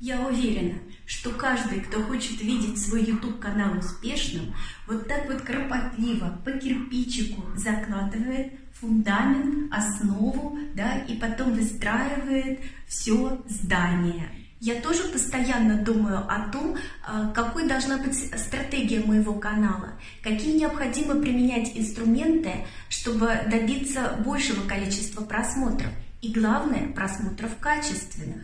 Я уверена, что каждый, кто хочет видеть свой YouTube-канал успешным, вот так вот кропотливо, по кирпичику закладывает фундамент, основу, да, и потом выстраивает все здание. Я тоже постоянно думаю о том, а, какой должна быть стратегия моего канала, какие необходимо применять инструменты, чтобы добиться большего количества просмотров. И главное, просмотров качественных.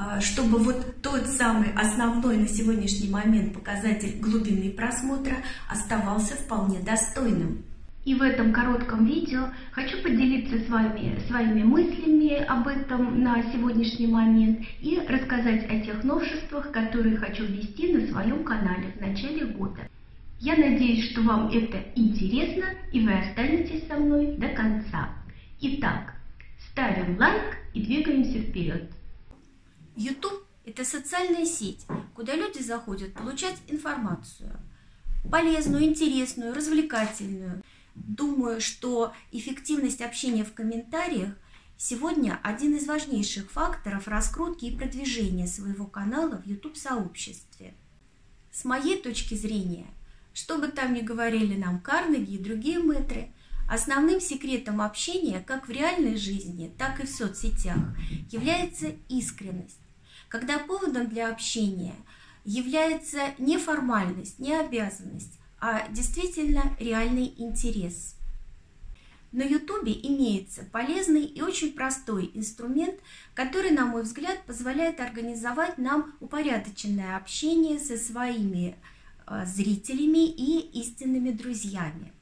А, чтобы вот тот самый основной на сегодняшний момент показатель глубины просмотра оставался вполне достойным. И в этом коротком видео хочу поделиться с вами своими мыслями об этом на сегодняшний момент и рассказать о тех новшествах, которые хочу ввести на своем канале в начале года. Я надеюсь, что вам это интересно и вы останетесь со мной до конца. Итак, ставим лайк и двигаемся вперед. YouTube – это социальная сеть, куда люди заходят получать информацию. Полезную, интересную, развлекательную. Думаю, что эффективность общения в комментариях сегодня один из важнейших факторов раскрутки и продвижения своего канала в YouTube-сообществе. С моей точки зрения, что бы там ни говорили нам Карнеги и другие мэтры, основным секретом общения как в реальной жизни, так и в соцсетях является искренность когда поводом для общения является не формальность, не обязанность, а действительно реальный интерес. На YouTube имеется полезный и очень простой инструмент, который, на мой взгляд, позволяет организовать нам упорядоченное общение со своими э, зрителями и истинными друзьями.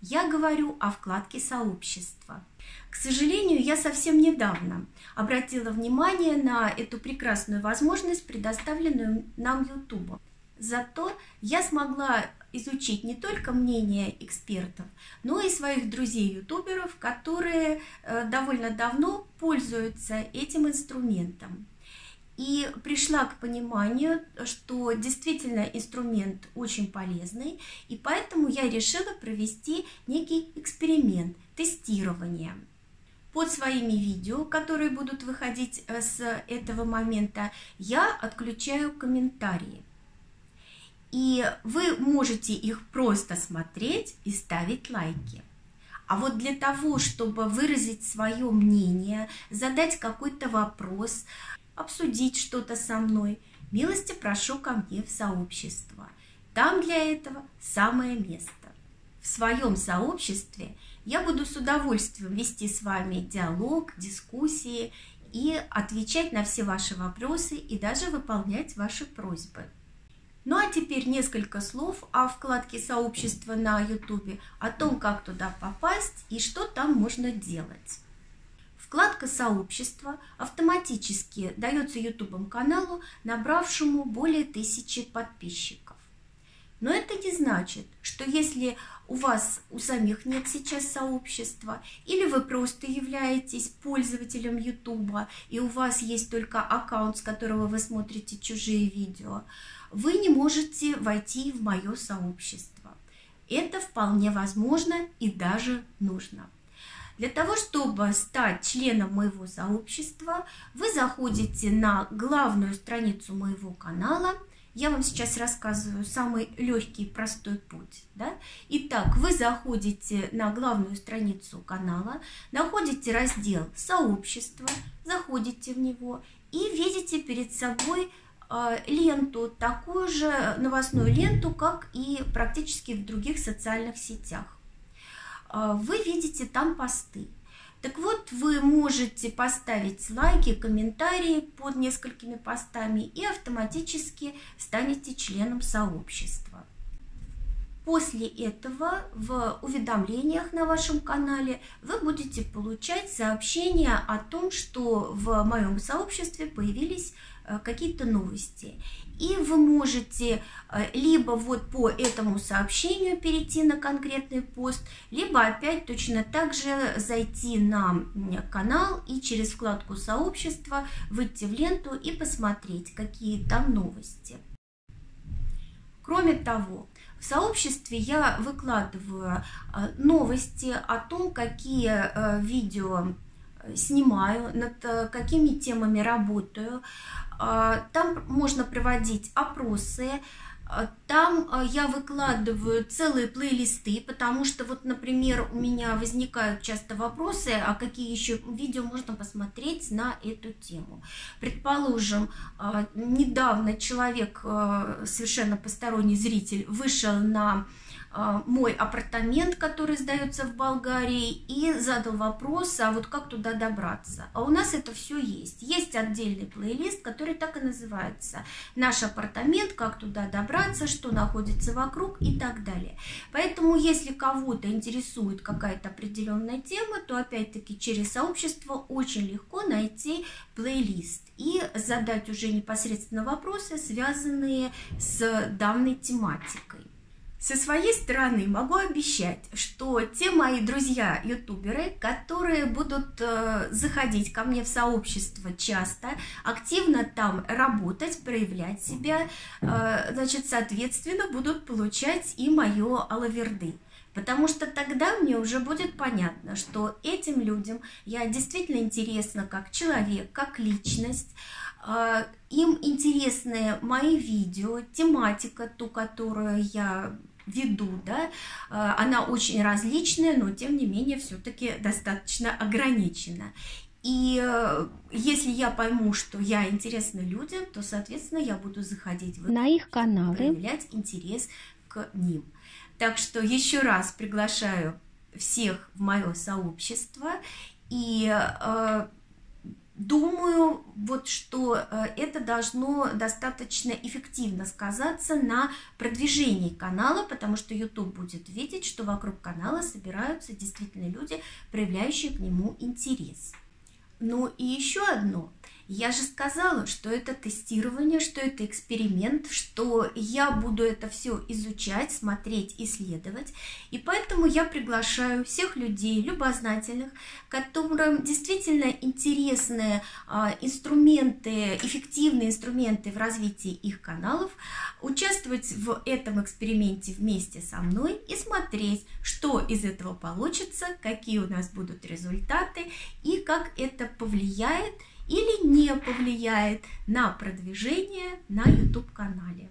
Я говорю о вкладке сообщества. К сожалению, я совсем недавно обратила внимание на эту прекрасную возможность, предоставленную нам YouTube. Зато я смогла изучить не только мнение экспертов, но и своих друзей-ютуберов, которые э, довольно давно пользуются этим инструментом и пришла к пониманию, что действительно инструмент очень полезный, и поэтому я решила провести некий эксперимент, тестирование. Под своими видео, которые будут выходить э, с этого момента, я отключаю комментарии. И вы можете их просто смотреть и ставить лайки. А вот для того, чтобы выразить свое мнение, задать какой-то вопрос, обсудить что-то со мной, милости прошу ко мне в сообщество. Там для этого самое место. В своем сообществе я буду с удовольствием вести с вами диалог, дискуссии и отвечать на все ваши вопросы и даже выполнять ваши просьбы. Ну а теперь несколько слов о вкладке сообщества на YouTube, о том, как туда попасть и что там можно делать. Вкладка «Сообщество» автоматически дается YouTube каналу, набравшему более тысячи подписчиков. Но это не значит, что если у вас у самих нет сейчас сообщества, или вы просто являетесь пользователем YouTube, и у вас есть только аккаунт, с которого вы смотрите чужие видео, вы не можете войти в мое сообщество. Это вполне возможно и даже нужно. Для того, чтобы стать членом моего сообщества, вы заходите на главную страницу моего канала. Я вам сейчас рассказываю самый легкий и простой путь. Да? Итак, вы заходите на главную страницу канала, находите раздел «Сообщество», заходите в него и видите перед собой э, ленту, такую же новостную ленту, как и практически в других социальных сетях. А, вы видите там посты. Так вот, вы можете поставить лайки, комментарии под несколькими постами и автоматически станете членом сообщества. После этого в уведомлениях на вашем канале вы будете получать сообщения о том, что в моем сообществе появились э, какие-то новости. И вы можете э, либо вот по этому сообщению перейти на конкретный пост, либо опять точно так же зайти на канал и через вкладку сообщества выйти в ленту и посмотреть, какие там новости. Кроме того, в сообществе я выкладываю э, новости о том, какие э, видео снимаю, над какими темами работаю. Там можно проводить опросы, там а, я выкладываю целые плейлисты, потому что вот, например, у меня возникают часто вопросы, а какие еще видео можно посмотреть на эту тему. Предположим, а, недавно человек, совершенно посторонний зритель, вышел на а, мой апартамент, который сдается в Болгарии, и задал вопрос, а вот как туда добраться. А у нас это все есть. Есть отдельный плейлист, который так и называется «Наш апартамент», как туда добраться, что находится вокруг и так далее. Поэтому, если кого-то интересует какая-то определенная тема, то опять-таки через сообщество очень легко найти плейлист и задать уже непосредственно вопросы, связанные с данной тематикой. Со своей стороны могу обещать, что те мои друзья-ютуберы, которые будут э, заходить ко мне в сообщество часто, активно там работать, проявлять себя, э, значит, соответственно, будут получать и мое алаверды. Потому что тогда мне уже будет понятно, что этим людям я действительно интересна как человек, как личность, э, им интересны мои видео, тематика, ту, которую я веду, да, э, она очень различная, но тем не менее все-таки достаточно ограничена. И э, если я пойму, что я интересна людям, то, соответственно, я буду заходить в на их каналы, проявлять интерес к ним. Так что еще раз приглашаю всех в мое сообщество и э, Думаю, вот что э, это должно достаточно эффективно сказаться на продвижении канала, потому что YouTube будет видеть, что вокруг канала собираются действительно люди, проявляющие к нему интерес. Ну и еще одно – я же сказала, что это тестирование, что это эксперимент, что я буду это все изучать, смотреть, исследовать. И поэтому я приглашаю всех людей, любознательных, которым действительно интересны а, инструменты, эффективные инструменты в развитии их каналов, участвовать в этом эксперименте вместе со мной и смотреть, что из этого получится, какие у нас будут результаты и как это повлияет или не повлияет на продвижение на YouTube-канале.